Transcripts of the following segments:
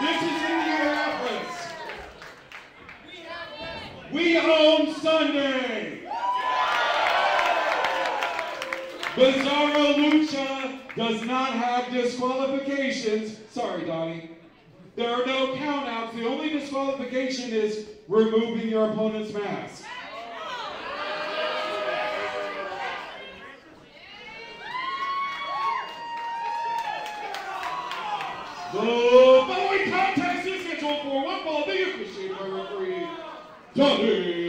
This is Indianapolis. We own Sunday. Bizarro Lucha does not have disqualifications. Sorry, Donnie. There are no countouts. The only disqualification is removing your opponent's mask. Johnny.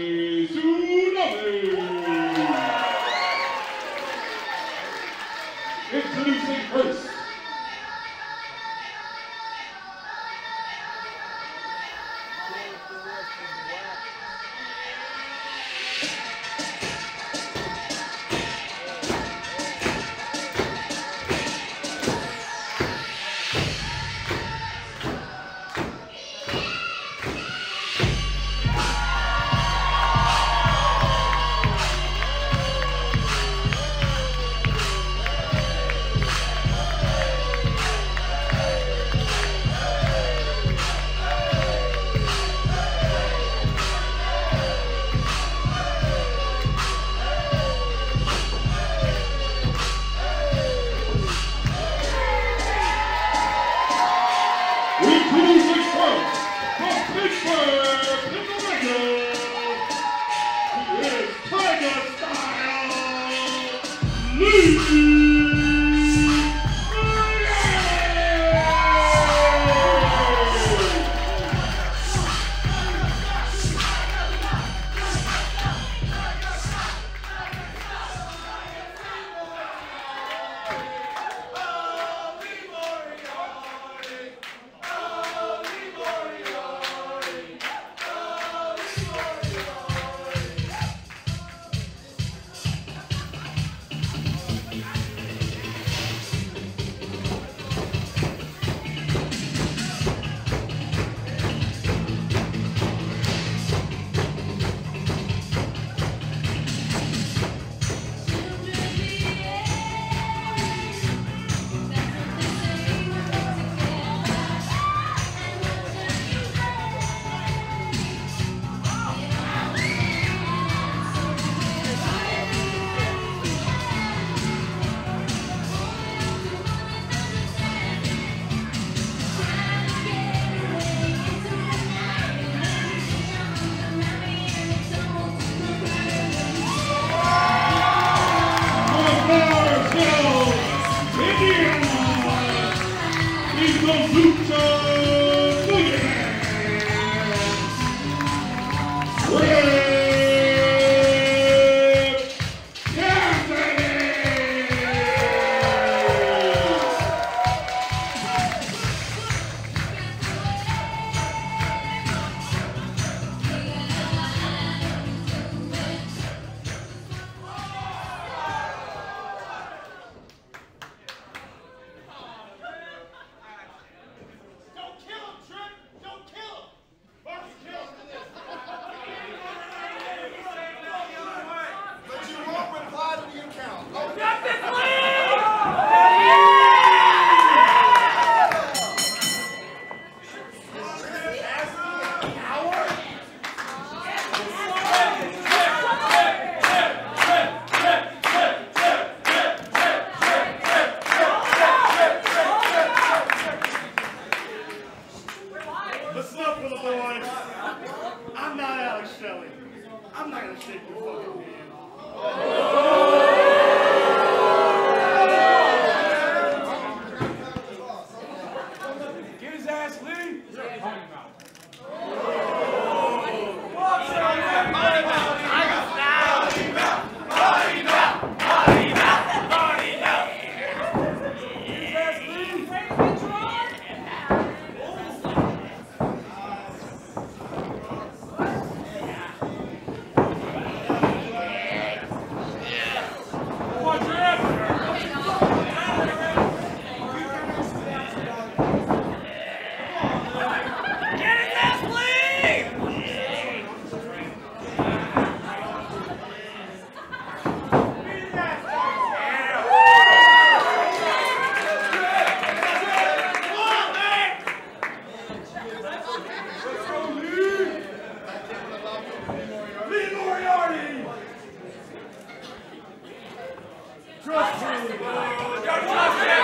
George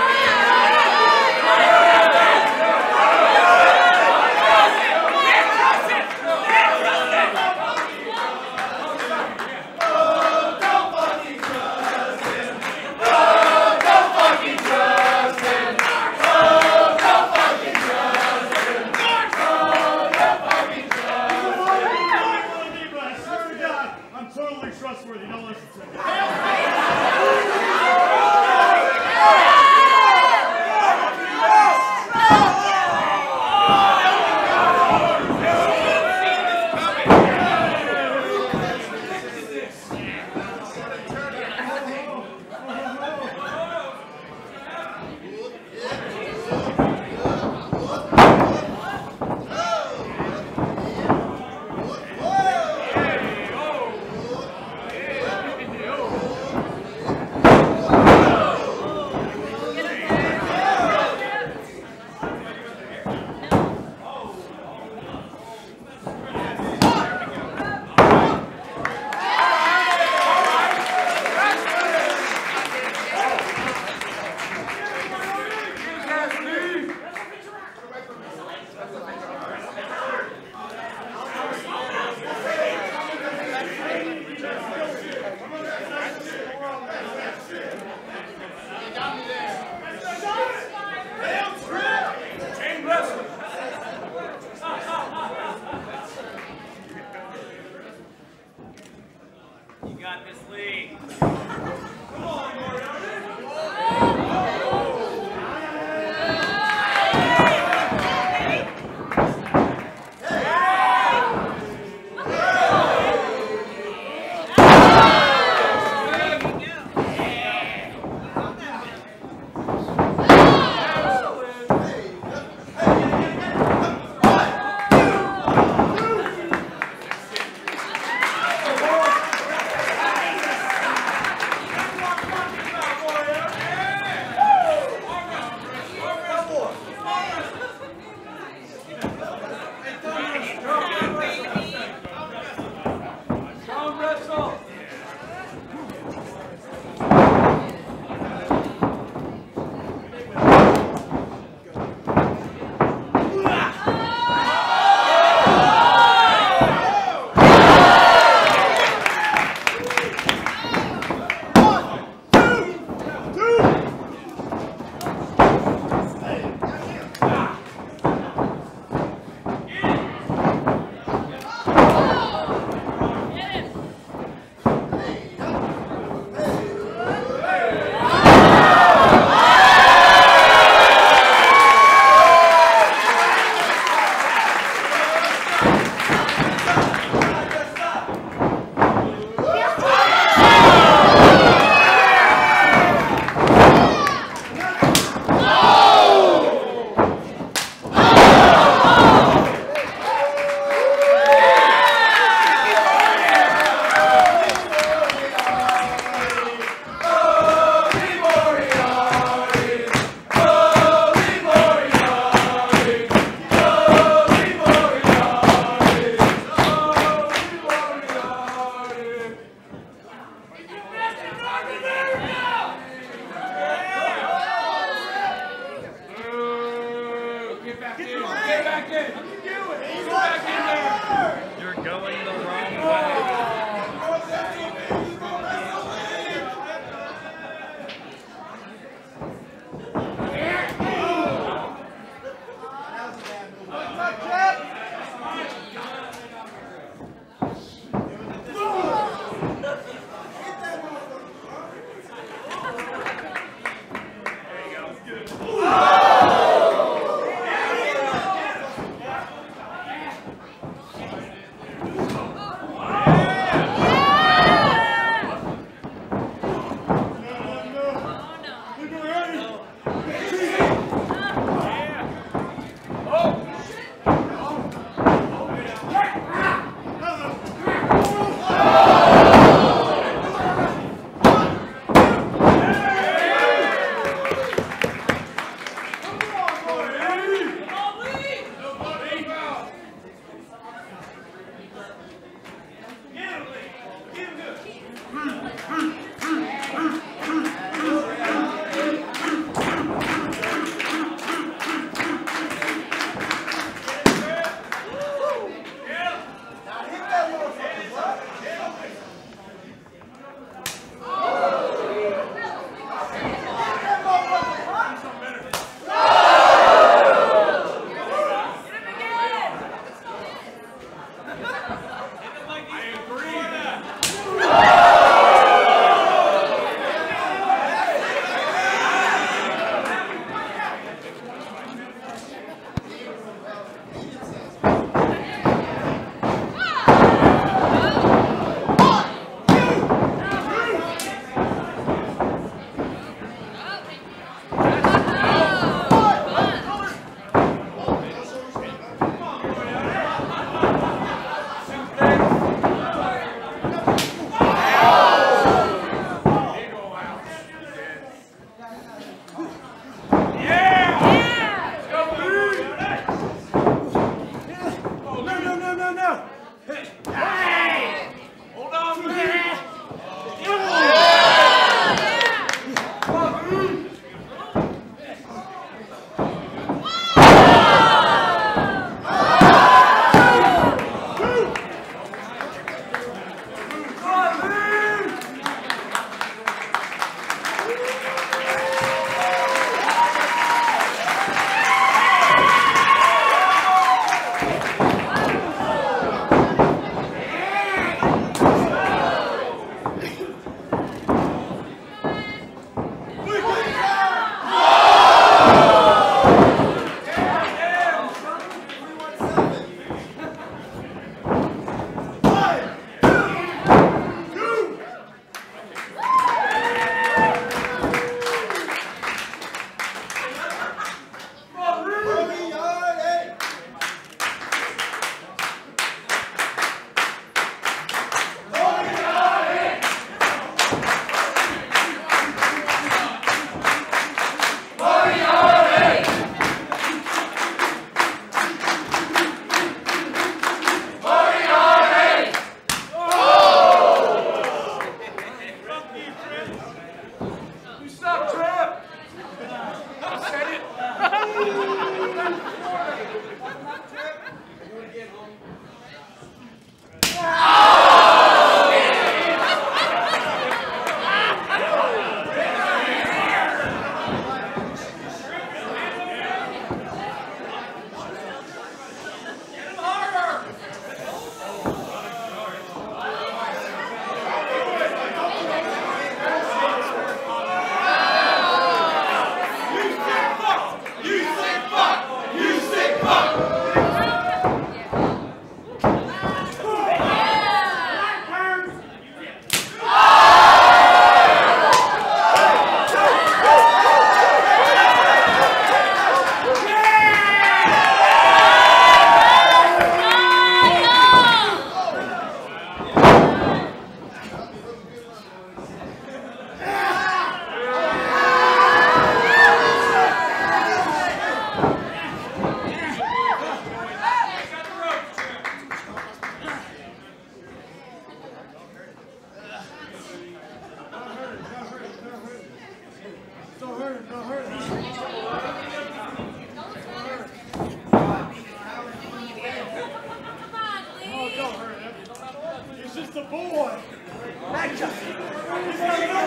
Lecture.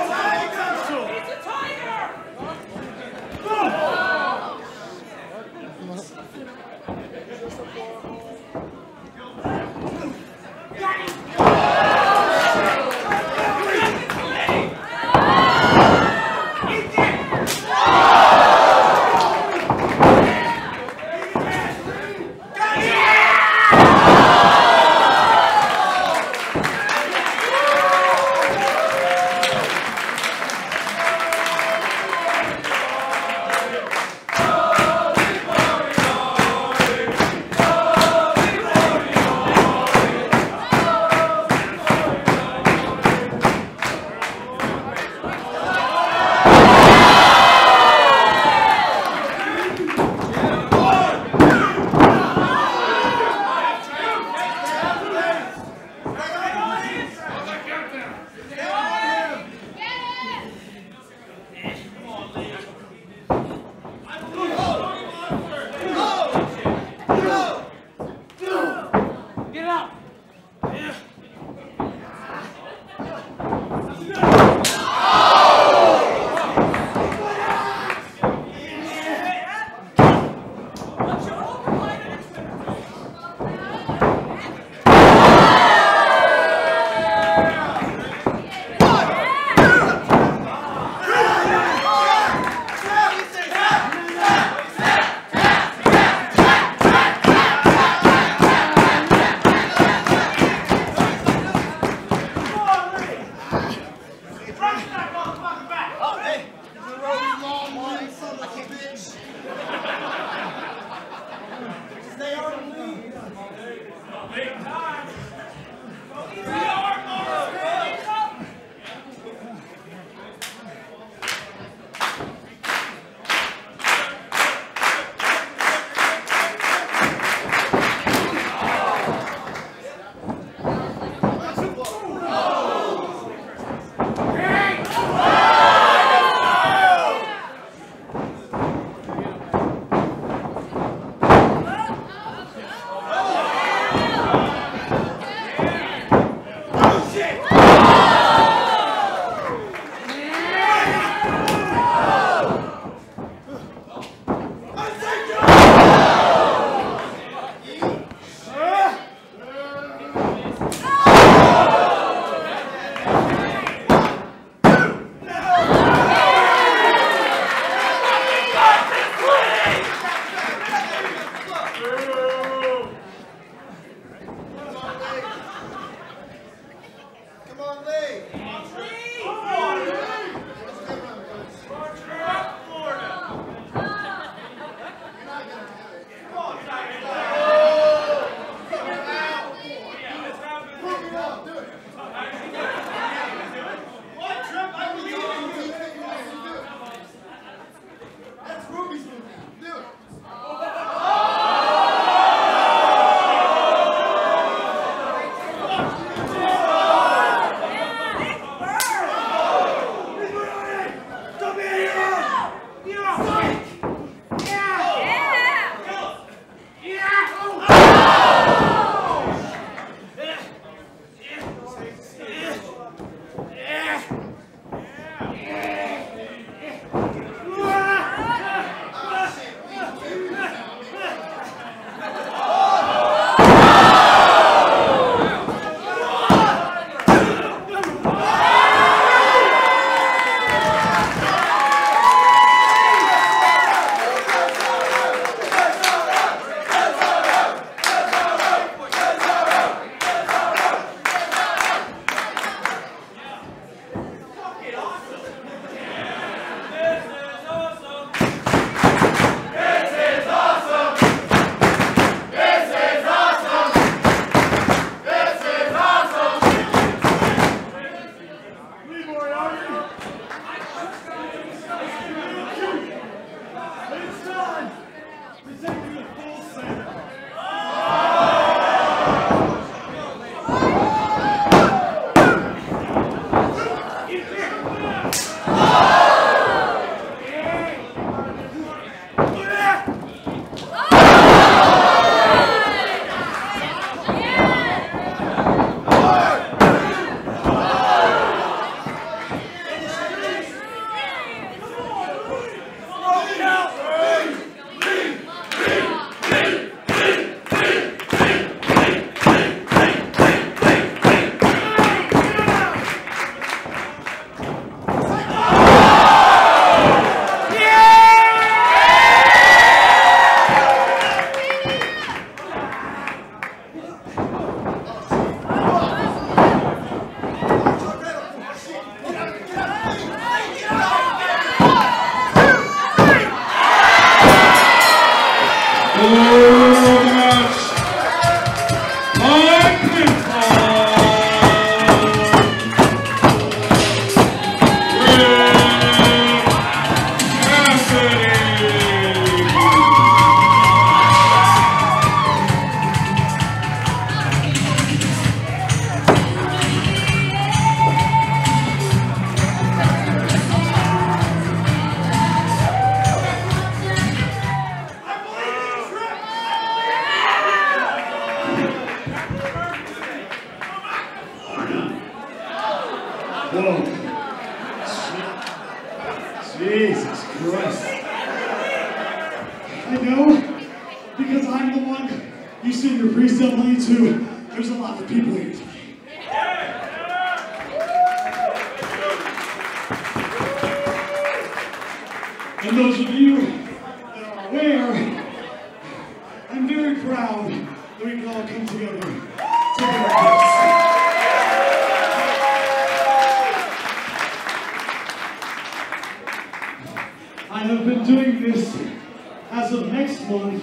This month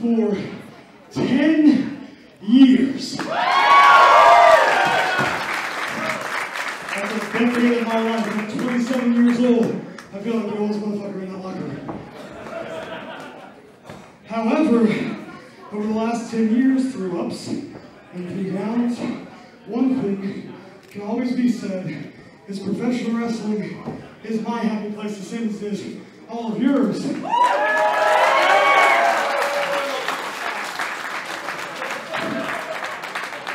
for 10 years. After a decade of my life, I'm 27 years old. I feel like the oldest motherfucker in that locker room. However, over the last 10 years, through ups and through downs, one thing can always be said is professional wrestling is my happy place to sin is all of yours.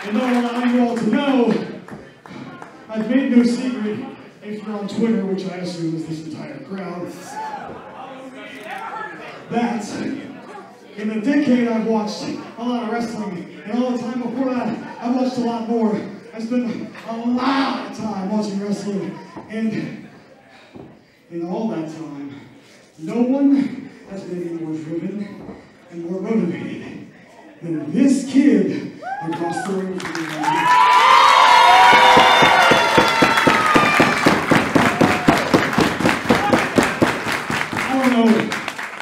And I want you all to know, I've made no secret, if you're on Twitter, which I assume is this entire crowd, that in the decade I've watched a lot of wrestling, and all the time before that, I've watched a lot more. I spent a lot of time watching wrestling, and in all that time, no one has been more driven and more motivated than this kid I don't know.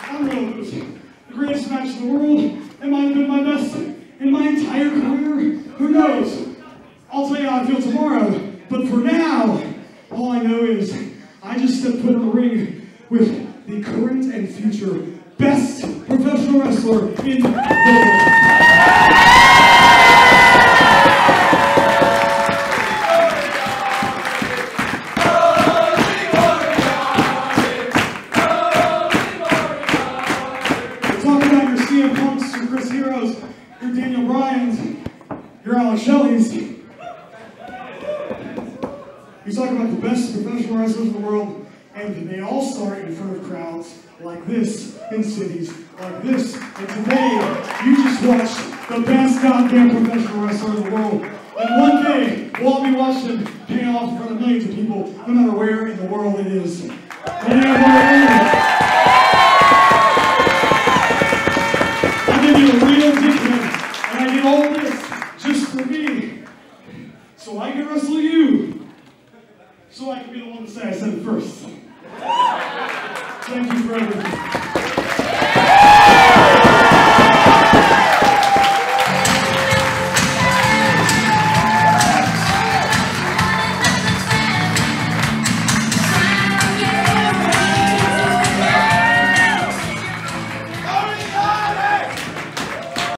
I don't know the greatest match in the world. It might have been my best in my entire career. Who knows? I'll tell you how I feel tomorrow. But for now, all I know is I just stepped foot in the ring with the current and future best professional wrestler in the world. Best goddamn professional wrestler in the world. And one day, we'll all be watching them pay off in front of millions of people, no matter where in the world it is.